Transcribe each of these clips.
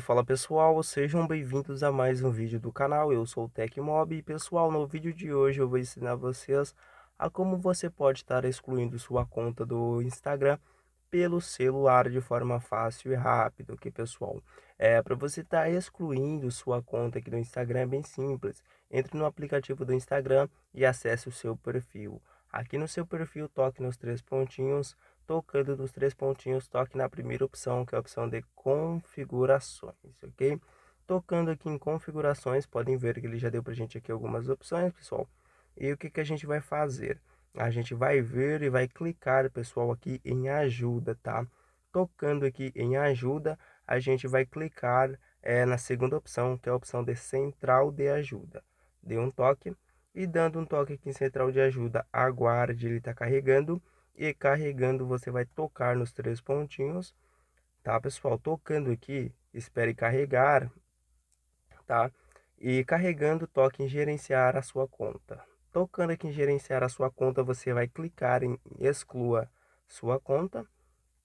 fala pessoal, sejam bem-vindos a mais um vídeo do canal, eu sou o Tecmob e pessoal, no vídeo de hoje eu vou ensinar vocês a como você pode estar excluindo sua conta do Instagram pelo celular de forma fácil e rápida, ok pessoal? É, para você estar excluindo sua conta aqui do Instagram é bem simples, entre no aplicativo do Instagram e acesse o seu perfil. Aqui no seu perfil, toque nos três pontinhos, tocando nos três pontinhos, toque na primeira opção, que é a opção de configurações, ok? Tocando aqui em configurações, podem ver que ele já deu para a gente aqui algumas opções, pessoal. E o que, que a gente vai fazer? A gente vai ver e vai clicar, pessoal, aqui em ajuda, tá? Tocando aqui em ajuda, a gente vai clicar é, na segunda opção, que é a opção de central de ajuda. Dê um toque e dando um toque aqui em central de ajuda, aguarde, ele está carregando e carregando você vai tocar nos três pontinhos, tá pessoal? Tocando aqui, espere carregar, tá? E carregando, toque em gerenciar a sua conta. Tocando aqui em gerenciar a sua conta, você vai clicar em exclua sua conta.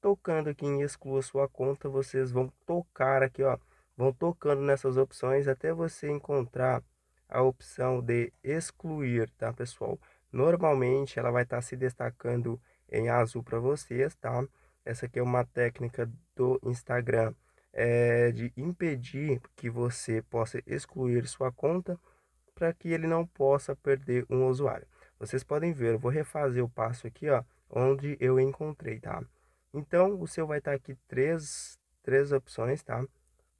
Tocando aqui em exclua sua conta, vocês vão tocar aqui, ó, vão tocando nessas opções até você encontrar a opção de excluir, tá pessoal? Normalmente ela vai estar tá se destacando em azul para vocês, tá? Essa aqui é uma técnica do Instagram é, de impedir que você possa excluir sua conta para que ele não possa perder um usuário. Vocês podem ver, eu vou refazer o passo aqui, ó, onde eu encontrei, tá? Então, o seu vai estar tá aqui três, três opções, tá?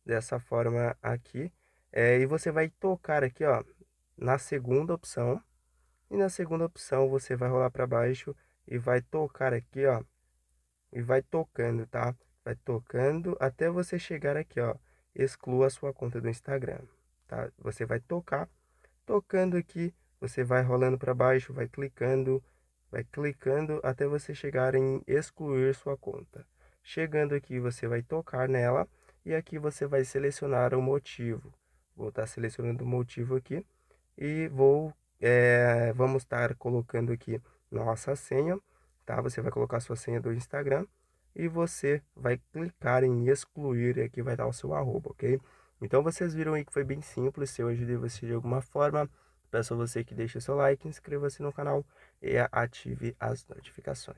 Dessa forma aqui. É, e você vai tocar aqui, ó, na segunda opção. E na segunda opção, você vai rolar para baixo e vai tocar aqui, ó. E vai tocando, tá? Vai tocando até você chegar aqui, ó. Exclua a sua conta do Instagram, tá? Você vai tocar. Tocando aqui, você vai rolando para baixo, vai clicando, vai clicando até você chegar em excluir sua conta. Chegando aqui, você vai tocar nela e aqui você vai selecionar o motivo. Vou estar selecionando o motivo aqui e vou, é, vamos estar colocando aqui nossa senha, tá? Você vai colocar sua senha do Instagram e você vai clicar em excluir e aqui vai dar o seu arroba, ok? Então vocês viram aí que foi bem simples, se eu ajudei você de alguma forma, peço a você que deixe seu like, inscreva-se no canal e ative as notificações.